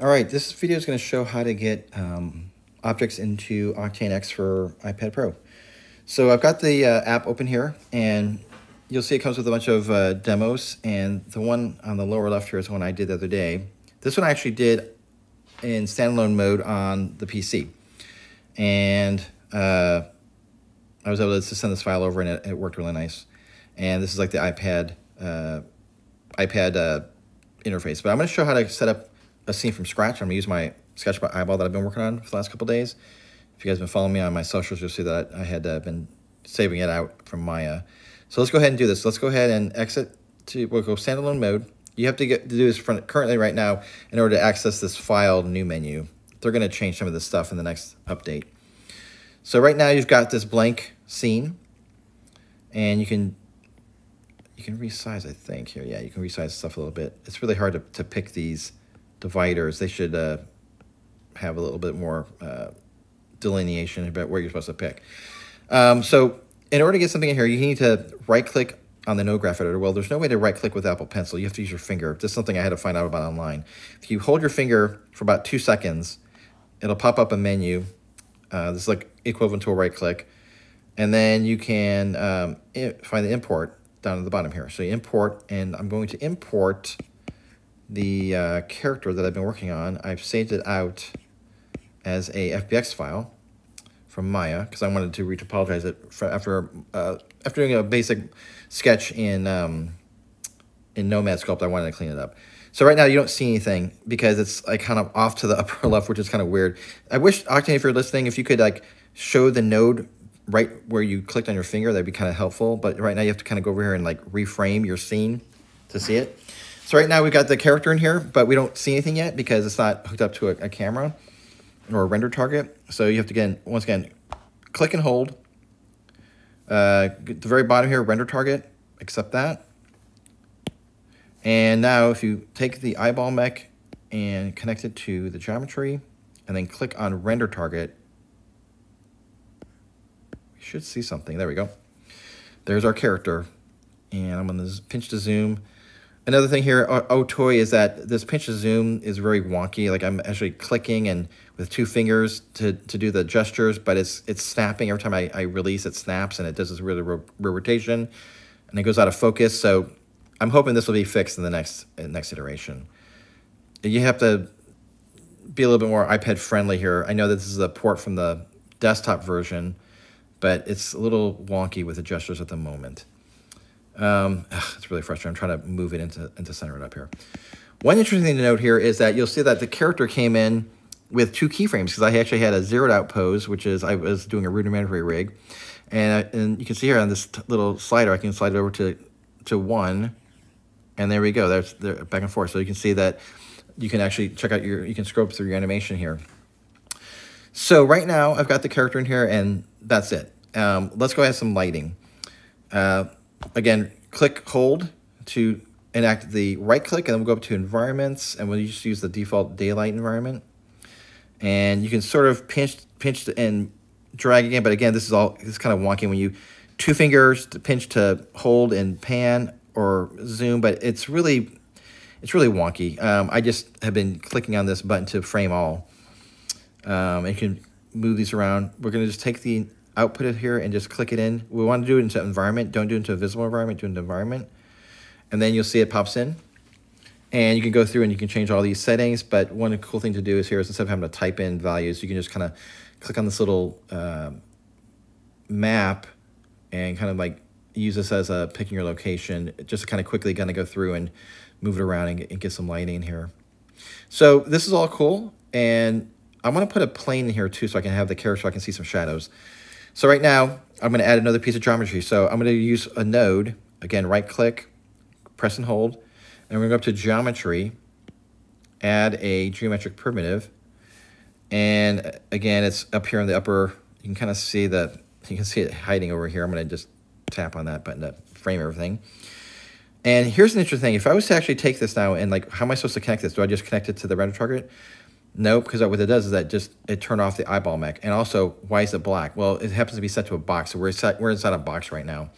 All right, this video is going to show how to get um, objects into Octane X for iPad Pro. So I've got the uh, app open here, and you'll see it comes with a bunch of uh, demos, and the one on the lower left here is one I did the other day. This one I actually did in standalone mode on the PC. And uh, I was able to send this file over, and it, it, worked really nice. And this is like the iPad uh, iPad uh, interface. But I'm going to show how to set up a scene from scratch. I'm going to use my Sketchbot eyeball that I've been working on for the last couple days. If you guys have been following me on my socials, you'll see that I had uh, been saving it out from Maya. So let's go ahead and do this. Let's go ahead and exit to, we'll go standalone mode. You have to get to do this currently right now in order to access this file new menu. They're going to change some of this stuff in the next update. So right now you've got this blank scene and you can you can resize I think here. Yeah, you can resize stuff a little bit. It's really hard to, to pick these dividers. They should uh, have a little bit more uh, delineation about where you're supposed to pick. Um, so in order to get something in here, you need to right click on the node graph editor. Well, there's no way to right click with Apple Pencil. You have to use your finger. This is something I had to find out about online. If you hold your finger for about two seconds, it'll pop up a menu. Uh, this is like equivalent to a right click. And then you can um, find the import down at the bottom here. So you import, and I'm going to import the uh, character that I've been working on. I've saved it out as a FBX file from Maya because I wanted to retopologize it after uh, after doing a basic sketch in um, in Nomad Sculpt. I wanted to clean it up. So right now you don't see anything because it's like kind of off to the upper left, which is kind of weird. I wish Octane, if you're listening, if you could like show the node right where you clicked on your finger, that'd be kind of helpful. But right now you have to kind of go over here and like reframe your scene to see it. So right now we've got the character in here, but we don't see anything yet because it's not hooked up to a, a camera or a render target. So you have to, again, once again, click and hold. Uh, the very bottom here, render target, accept that. And now if you take the eyeball mech and connect it to the geometry and then click on render target, we should see something. There we go. There's our character. And I'm to pinch to zoom. Another thing here, Otoy, is that this pinch to zoom is very wonky. Like I'm actually clicking and with two fingers to, to do the gestures, but it's it's snapping. Every time I, I release, it snaps and it does this really rotation and it goes out of focus. So I'm hoping this will be fixed in the next next iteration. You have to be a little bit more iPad friendly here. I know that this is a port from the desktop version, but it's a little wonky with the gestures at the moment. Um, ugh, it's really frustrating. I'm trying to move it into, into center it up here. One interesting thing to note here is that you'll see that the character came in with two keyframes because I actually had a zeroed out pose, which is I was doing a rudimentary rig. And, and you can see here on this little slider, I can slide it over to, to one. And there we go. There's there, back and forth. So you can see that you can actually check out your, you can scroll through your animation here. So right now I've got the character in here and that's it. Um, let's go ahead some lighting. Uh, again, click hold to enact the right click and then we'll go up to environments and we'll just use the default daylight environment. And you can sort of pinch, pinch and drag again, but again, this is all, this is kind of wonky when you, two fingers to pinch to hold and pan or zoom, but it's really, it's really wonky. Um, I just have been clicking on this button to frame all. Um, and you can move these around. We're going to just take the output it here and just click it in. We want to do it into environment. Don't do it into a visible environment, do it into environment. And then you'll see it pops in. And you can go through and you can change all these settings. But one cool thing to do is here is instead of having to type in values, you can just kind of click on this little uh, map and kind of like use this as a picking your location, just to kind of quickly kind of go through and move it around and get, and get some lighting here. So this is all cool. And I want to put a plane in here too so I can have the character so I can see some shadows. So right now, I'm going to add another piece of geometry. So I'm going to use a node. Again, right click, press and hold. And we're going to go up to geometry, add a geometric primitive. And again, it's up here in the upper, you can kind of see that, you can see it hiding over here. I'm going to just tap on that button to frame everything. And here's an interesting thing. If I was to actually take this now and like, how am I supposed to connect this? Do I just connect it to the render target? Nope, because what it does is that just it turned off the eyeball mech. And also, why is it black? Well, it happens to be set to a box, so we're set, we're inside a box right now.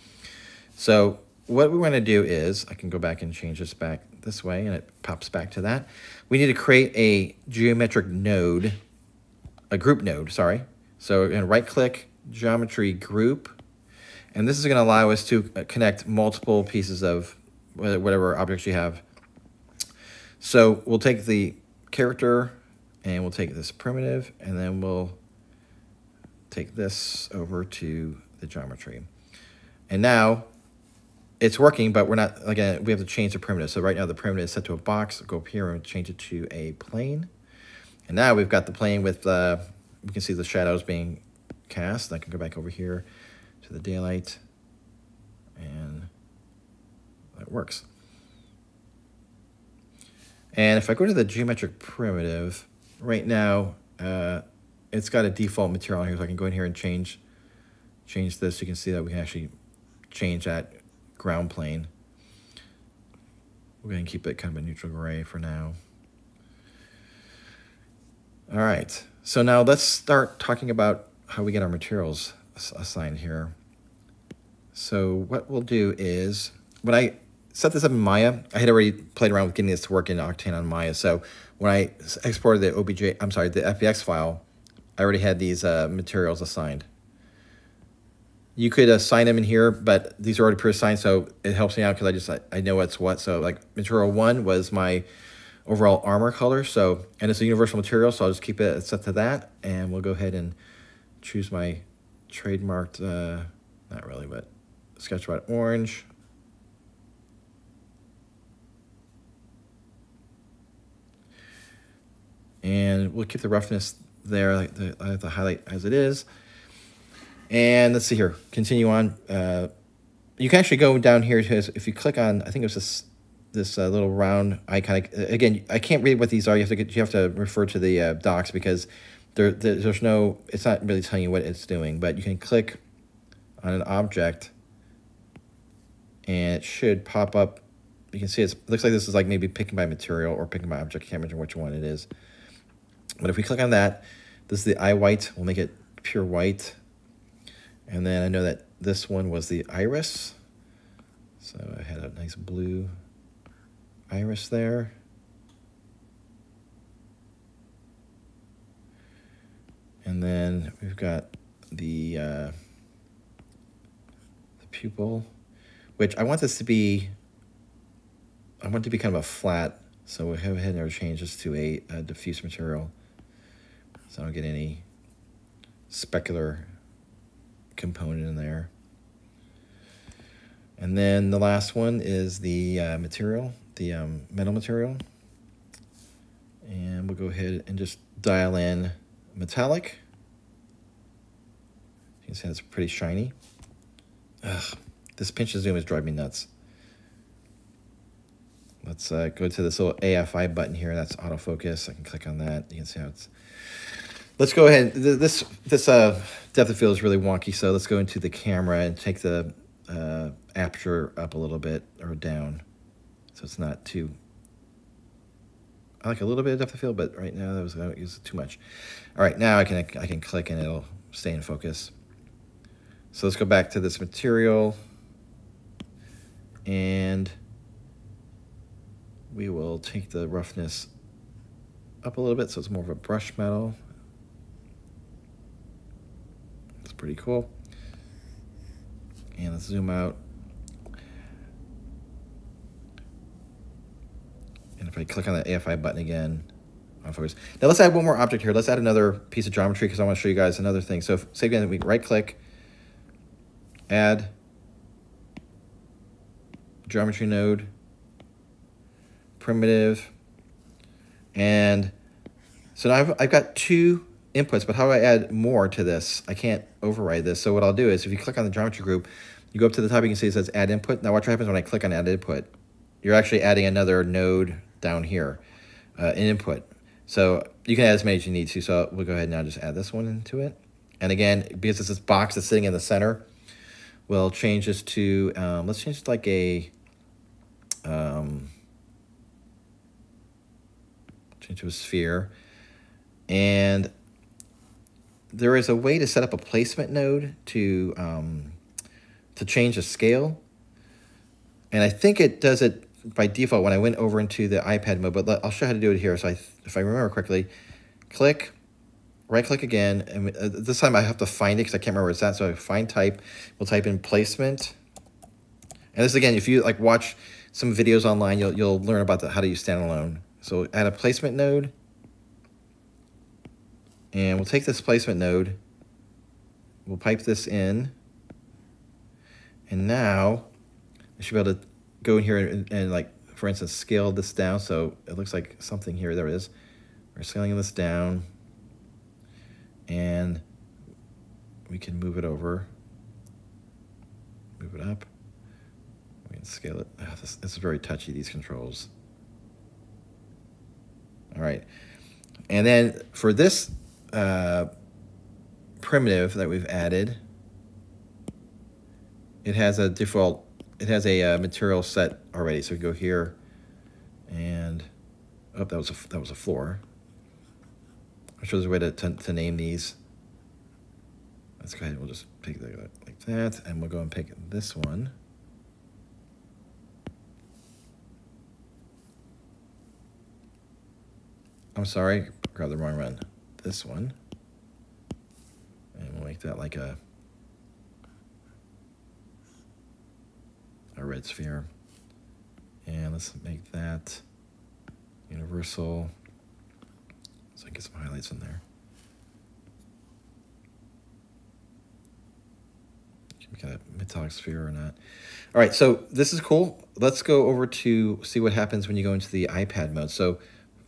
So what we want to do is, I can go back and change this back this way, and it pops back to that. we need to create a geometric node, a group node, sorry. So we're going to right click, geometry group, and this is going to allow us to uh, connect multiple pieces of whatever objects you have. So we'll take the character and we'll take this primitive and then we'll take this over to the geometry. And now it's working, but we're not, again, we have to change the primitive. So right now the primitive is set to a box. I'll go up here and change it to a plane. And now we've got the plane with, we can see the shadows being cast. I can go back over here to the daylight and that works. And if I go to the geometric primitive, right now, uh, it's got a default material here, so I can go in here and change change this. You can see that we can actually change that ground plane. We're going to keep it kind of a neutral gray for now. All right, so now let's start talking about how we get our materials assigned here. So what we'll do is, when I set this up in Maya, I had already played around with getting this to work in Octane on Maya. So when I exported the OBJ, I'm sorry, the FBX file, I already had these uh, materials assigned. You could assign them in here, but these are already pre-assigned, so it helps me out because I just I, I know what's what. So like material one was my overall armor color. So and it's a universal material, so I'll just keep it set to that, and we'll go ahead and choose my trademarked, uh, not really, but Sketchbot orange. And we'll keep the roughness there, like the, uh, the highlight as it is. And let's see here, continue on. Uh, you can actually go down here to, if you click on, I think it was this this uh, little round icon. Again, I can't read what these are. You have to get, you have to refer to the uh, docs because there, there, there's no, it's not really telling you what it's doing. But you can click on an object, and it should pop up. You can see it looks like this is like maybe picking by material or picking by object. I can't remember which one it is. But if we click on that, this is the eye white. We'll make it pure white. And then I know that this one was the iris. So I had a nice blue iris there. And then we've got the, uh, the pupil, which I want this to be, I want it to be kind of a flat, so we'll go ahead and change this to a, a diffuse material. So I don't get any specular component in there. And then the last one is the uh, material, the um, metal material. And we'll go ahead and just dial in metallic. You can see it's pretty shiny. Ugh, this pinch and zoom is driving me nuts. Let's uh, go to this little AFI button here. That's autofocus. I can click on that. You can see how it's Let's go ahead. This this uh, depth of field is really wonky, so let's go into the camera and take the uh, aperture up a little bit or down, so it's not too. I like a little bit of depth of field, but right now that was use too much. All right, now I can I can click and it'll stay in focus. So let's go back to this material, and we will take the roughness up a little bit so it's more of a brush metal pretty cool. And let's zoom out. And if I click on the AFI button again, on focus. Now let's add one more object here. Let's add another piece of geometry because I want to show you guys another thing. So if, say again, we right click, add geometry node, primitive, and so now I've, I've got two inputs, but how do I add more to this? I can't override this. So what I'll do is if you click on the geometry group, you go up to the top, you can see it says add input. Now watch what happens when I click on add input. You're actually adding another node down here, uh, in input. So you can add as many as you need to. So we'll go ahead and now just add this one into it. And again, because it's this box that's sitting in the center, we'll change this to, um, let's change it like a, um, change to a sphere. And there is a way to set up a placement node to um, to change the scale. And I think it does it by default when I went over into the iPad mode, but let, I'll show you how to do it here. So I, if I remember correctly, click, right click again, and uh, this time I have to find it because I can't remember where it's at. So I find type, we'll type in placement. And this again, if you like watch some videos online, you'll, you'll learn about the, how to use standalone. So add a placement node. And we'll take this placement node, we'll pipe this in, and now I should be able to go in here and, and, like, for instance, scale this down. So it looks like something here, there it is. We're scaling this down and we can move it over, move it up. We can scale it. Oh, this, this is very touchy, these controls. All right. And then for this uh, primitive that we've added, it has a default, it has a uh, material set already. So we go here and, oh, that was a, that was a floor. Sure there's a way to, to, to name these. Let's go ahead, we'll just pick that like that, and we'll go and pick this one. I'm sorry, grab the wrong one. This one. And we'll make that like a a red sphere. And let's make that universal. So I get some highlights in there. A metallic sphere or not. All right, so this is cool. Let's go over to see what happens when you go into the iPad mode. So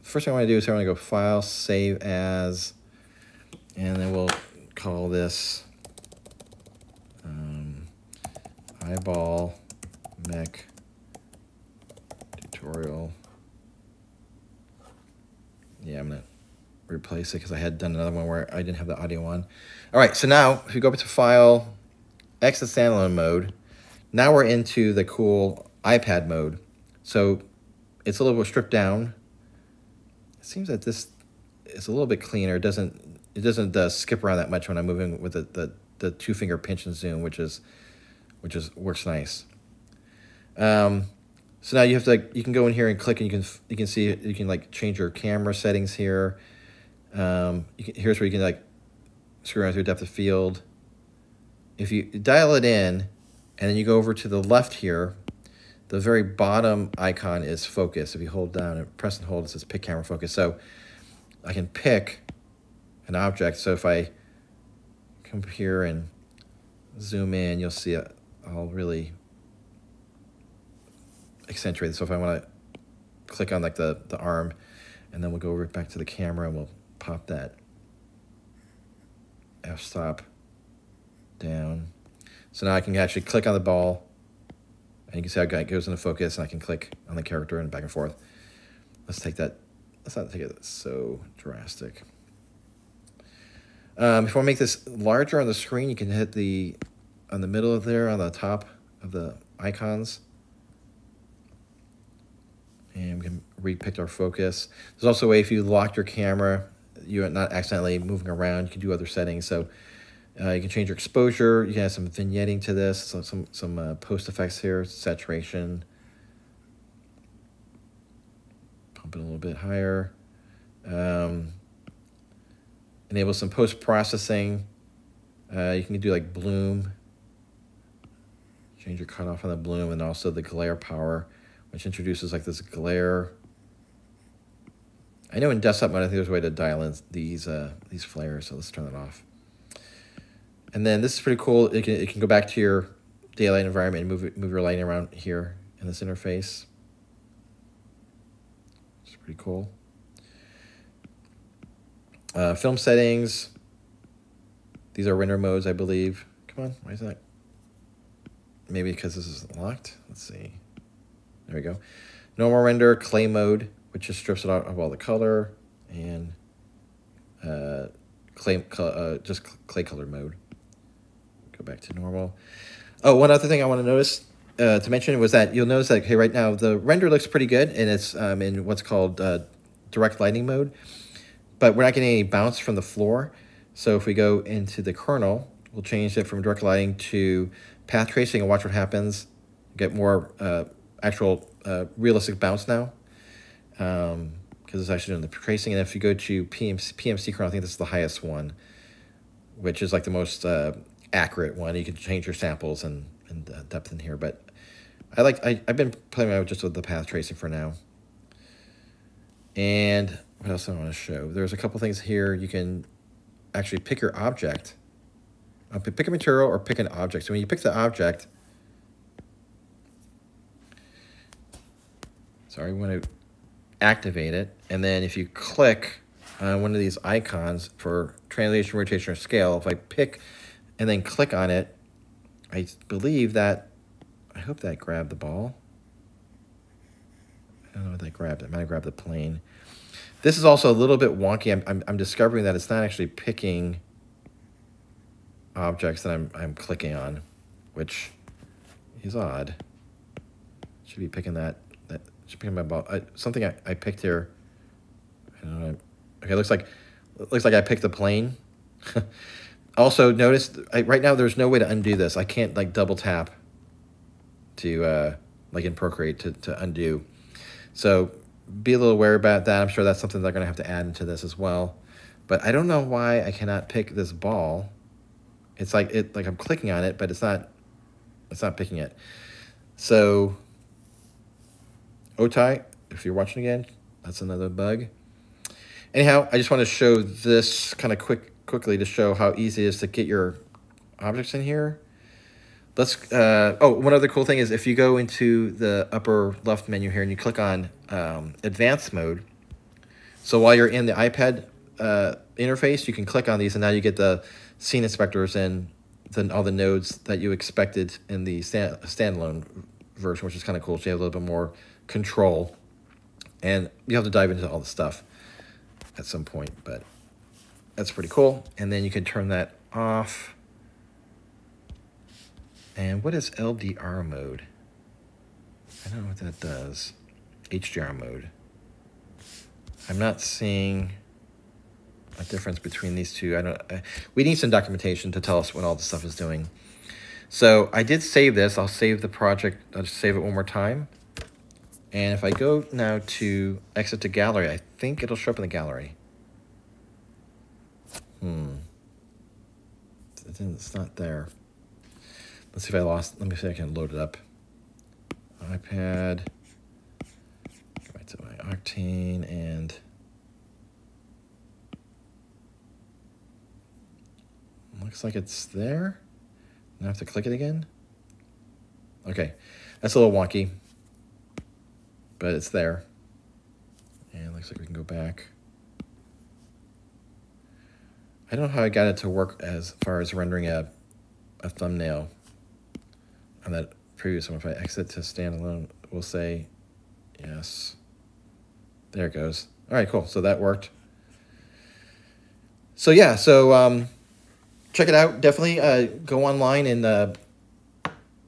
first thing I want to do is I want to go File, Save As, and then we'll call this um, eyeball mech tutorial. Yeah, I'm going to replace it because I had done another one where I didn't have the audio on. All right, so now if we go up to File, exit standalone mode, now we're into the cool iPad mode. So it's a little bit stripped down seems that this is a little bit cleaner. It doesn't it doesn't uh, skip around that much when I'm moving with the, the, the two finger pinch and zoom, which is which is works nice. Um, so now you have to like, you can go in here and click and you can you can see you can like change your camera settings here. Um, can, here's where you can like screw around through depth of field. If you dial it in, and then you go over to the left here, the very bottom icon is focus. If you hold down and press and hold, it says pick camera focus. So I can pick an object. So if I come here and zoom in, you'll see it. I'll really accentuate. So if I want to click on like the, the arm, and then we'll go right back to the camera and we'll pop that f-stop down. So now I can actually click on the ball and you can see how it goes into focus, and I can click on the character and back and forth. Let's take that. Let's not take it so drastic. Um, if you want to make this larger on the screen, you can hit the on the middle of there, on the top of the icons. And we can repick our focus. There's also a way if you lock your camera, you're not accidentally moving around, you can do other settings. So uh, you can change your exposure. You can add some vignetting to this, so some, some uh, post effects here, saturation. Pump it a little bit higher. Um, enable some post-processing. Uh, you can do like bloom. Change your cutoff on the bloom and also the glare power, which introduces like this glare. I know in desktop mode, I think there's a way to dial in these, uh, these flares, so let's turn that off. And then this is pretty cool. It can, it can go back to your daylight environment and move, move your lighting around here in this interface. It's pretty cool. Uh, film settings. These are render modes, I believe. Come on, why is that? Maybe because this is locked. Let's see. There we go. Normal render, clay mode, which just strips it out of all the color, and uh, clay, uh, just clay color mode. Back to normal. Oh, one other thing I want to notice uh, to mention was that you'll notice that okay, right now the render looks pretty good and it's um, in what's called uh, direct lighting mode, but we're not getting any bounce from the floor. So if we go into the kernel, we'll change it from direct lighting to path tracing and watch what happens. Get more uh, actual uh, realistic bounce now. Um, because it's actually doing the tracing. And if you go to PMC, PMC kernel, I think this is the highest one, which is like the most uh, accurate one. You can change your samples and, and uh, depth in here. But I like I, I've been playing around just with the path tracing for now. And what else I want to show? There's a couple things here. You can actually pick your object. Uh, pick a material or pick an object. So when you pick the object, sorry, we want to activate it. And then if you click on one of these icons for translation, rotation, or scale, if I pick and then click on it, I believe that, I hope that grabbed the ball. I don't know if that grabbed it. I might have grabbed the plane. This is also a little bit wonky. I'm, I'm, I'm discovering that it's not actually picking objects that I'm, I'm clicking on, which is odd. Should be picking that, that should be my ball. I, something I, I picked here. I don't know. Okay, looks like, looks like I picked the plane. also, notice I, right now there's no way to undo this. I can't like double tap to, uh, like in Procreate to, to undo. So be a little aware about that. I'm sure that's something they're going to have to add into this as well. But I don't know why I cannot pick this ball. It's like it like I'm clicking on it, but it's not it's not picking it. So Otoy, if you're watching again, that's another bug. Anyhow, I just want to show this kind of quick quickly to show how easy it is to get your objects in here. Let's, uh, oh, one other cool thing is if you go into the upper left menu here and you click on um, advanced mode, so while you're in the iPad uh, interface, you can click on these and now you get the scene inspectors and then all the nodes that you expected in the stand standalone version, which is kind of cool. So you have a little bit more control and you have to dive into all the stuff at some point, but that's pretty cool. And then you can turn that off. And what is LDR mode? I don't know what that does. HDR mode. I'm not seeing a difference between these two. I don't. Uh, we need some documentation to tell us what all the stuff is doing. So I did save this. I'll save the project. I'll just save it one more time. And if I go now to exit to gallery, I think it'll show up in the gallery. Hmm. It's not there. Let's see if I lost. Let me see if I can load it up. iPad. Back to my Octane and. Looks like it's there. Now I have to click it again. Okay, that's a little wonky, but it's there. And looks like we can go back. I don't know how I got it to work as far as rendering a, a thumbnail on that previous one, if I exit to standalone, we'll say yes. There it goes. All right, cool. So that worked. So yeah, so um, check it out. Definitely uh, go online and uh,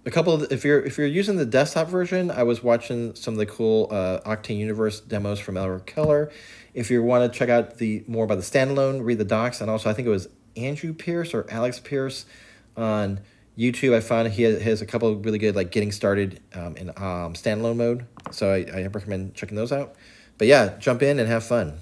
a couple of if you're if you're using the desktop version, I was watching some of the cool uh, Octane Universe demos from Elmer Keller. If you want to check out the more about the standalone, read the docs, and also I think it was Andrew Pierce or Alex Pierce on YouTube, I found he has a couple of really good like getting started um, in um, standalone mode. So I, I recommend checking those out. But yeah, jump in and have fun.